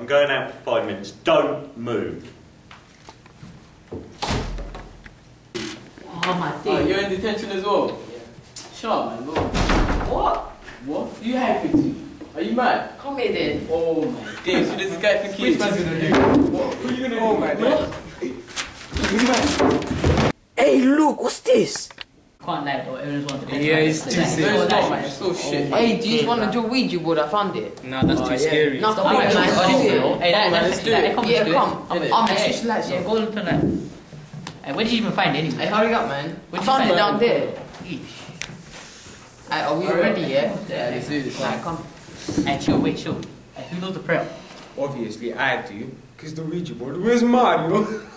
I'm going out for five minutes. Don't move. Oh my Oh, you're in detention as well? Shut up, man. Go on. What? What? You happy to? Are you mad? Come here then. Oh my days. So this guy for kids. man's gonna do? What? Who you gonna Oh my days. Hey, look, what's this? Can't lie though, everyone's wants to Yeah, it's too No, sick. it's not, man. It's so shit. Hey, do you want to do Ouija board? I found it. Nah, that's Oh, too yeah. scary. No, Stop come on, it, man. man. do it. Hey, that, Come on, that's let's do that, it. come Yeah, do it. come. I'm, Innit? I'm Hey, switch lights yeah, on. go and turn that. Hey, where did you even find it Hey, anyway? hurry up, man. Where'd I you found find it it? down there. Eesh. Hey, are we Hurry up. ready, yeah? Yeah, let's do this. Alright, come. Hey, chill, wait, chill. Hey, who knows the prayer? Obviously, I do. Because the Ouija board. Where's Mario?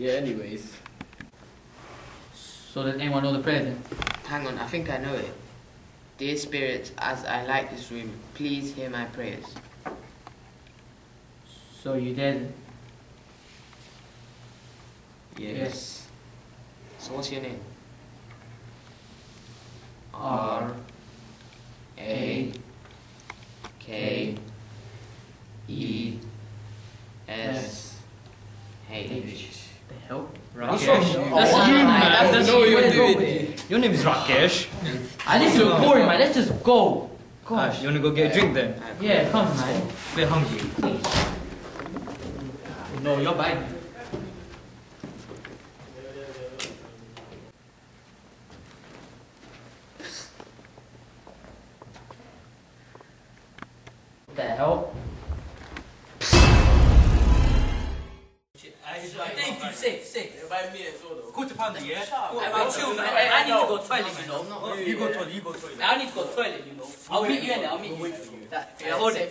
Yeah, anyways. So does anyone know the prayer then? Hang on, I think I know it. Dear spirits, as I light this room, please hear my prayers. So you dead? Yes. So what's your name? R A K E S H. The hell? What's Rakesh. wrong? That's Oh, you, man. man. That's That's No, you. go. Your name is Rakesh. I this is boring, man. Let's just go. Gosh, ah, you wanna go get a drink then? Yeah, come, man. We're hungry. No, you're bad. What the hell? Thank you, safe, safe. Five minutes or though. Quarter pounder, yeah? I, chill, man. I, I need to go toilet, you know. You go toilet, you go toilet. I need to go toilet, you know. I'll meet you in there. I'll meet you. That, yeah, hold it.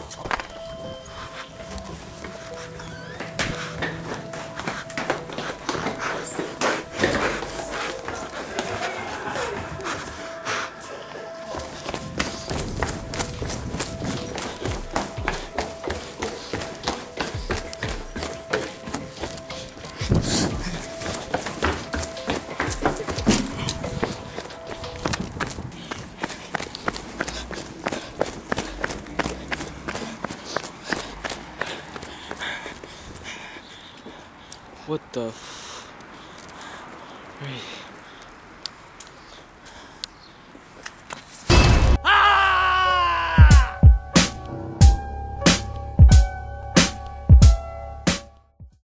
What the f...